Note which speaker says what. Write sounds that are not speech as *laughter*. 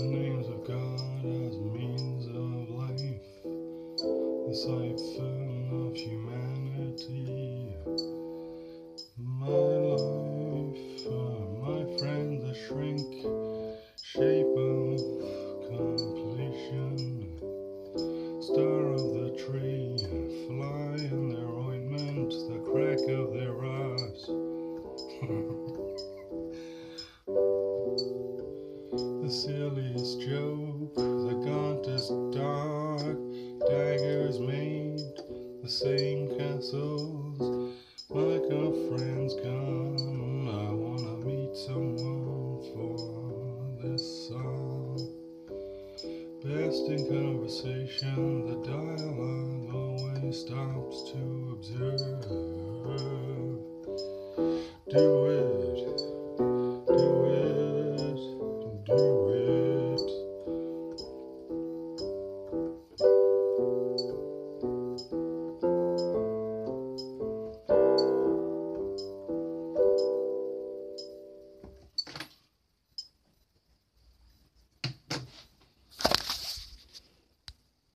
Speaker 1: the names of God as means of life, the siphon of humanity. My life, uh, my friends, a shrink, shape of completion, star of the tree, fly in their ointment, the crack of their eyes. *laughs* the silliest joke, the gauntest dark, daggers made, the same castles. My kind of friends come, I wanna meet someone for this song. Best in conversation, the dialogue always stops to observe.